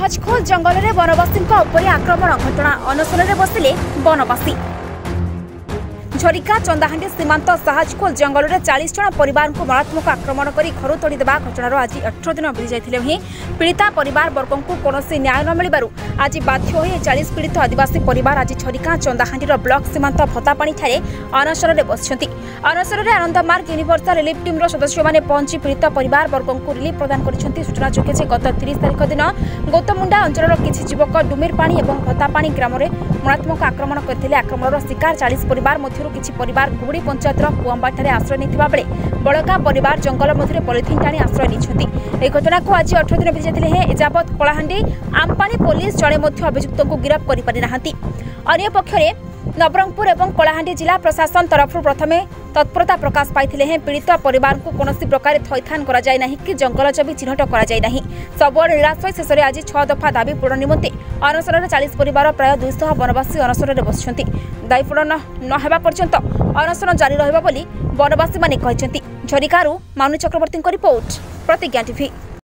ସହଜଖୋଜ ଜଙ୍ଗଲରେ ବନବାସୀଙ୍କ ଉପରେ ଆକ୍ରମଣ ଘଟଣା ଅନଶନରେ ବସିଲେ ବନବାସୀ ঝরিকা চন্দাহাণ্ডি সীমান্ত সাহাজকোল জঙ্গলের চাশ জন পরিবার মারাত্মক আক্রমণ করে ঘর তোড়ি দেওয়া ঘটনার আজ অঠর দিন বিড়ি যাই হি পীড়িতা পরিবার বর্গঙ্ কৌশি ন্যায় নমিলবার আজ বাধ্য হয়ে চাশ পীড়িত আদিবাসী পরিবার আজ ঝরিকা চন্দাহাণ্ডি ব্লক সীমান্ত ভত্তাপাণিঠার অনশরের বসিছেন অনশরের আনন্দমার্গ ইউনিভর্সাল রিলিফ টিম্র সদস্য মানে পঞ্চি পীড়িত পরিবার বর্গঙ্ রিলিফ প্রদান করেছেন সূচনাযোগ্য যে গত তিরিশ তারিখ দিন গৌতমুন্ডা অঞ্চলের কিছু যুবক ডুমিরপাণি এবং ভত্তাপাণি গ্রামের মারাত্মক আক্রমণ করে আক্রমণের শিকার চাশ পরিবার মধ্যে কিছু পরিবার ঘুড়ি পঞ্চায়েতর কুয়াম্বাঠারে আশ্রয় নিয়ে বড়কা পরিবার জঙ্গল মধ্যে পলিথিন টাণি আশ্রয় নিয়েছেন এই ঘটনা আজ অঠর দিন ভিজাইলে হে এযাবৎ কলাহাঁ আমপানি পুলিশ জনে মধ্যে অভিযুক্ত গিরফ করে পারি না অন্যপক্ষে নবরঙ্গপুর এবং কলাহাঁ জেলা প্রশাসন তরফ প্রথমে তৎপরতা প্রকাশ পাইলে হেঁ পীড়িত পরিবার কৌশি প্রকার থইথান করা যায় না কি জঙ্গল জমি চিহ্নট করা যায় না সবুড় হ্রাস পাই শেষে আজ ছ দফা দাবি পূরণ নিমন্তে অনশনের চাশ পরিবার প্রায় দুইশহ বনবাসী অনশনের বসছেন দাবি পূরণ নহবা পর্যন্ত অনশন জারি রহব বলে বনবাসী মানে ঝরিকারু মানু চক্রবর্তী রিপোর্ট প্রতিজ্ঞা টিভি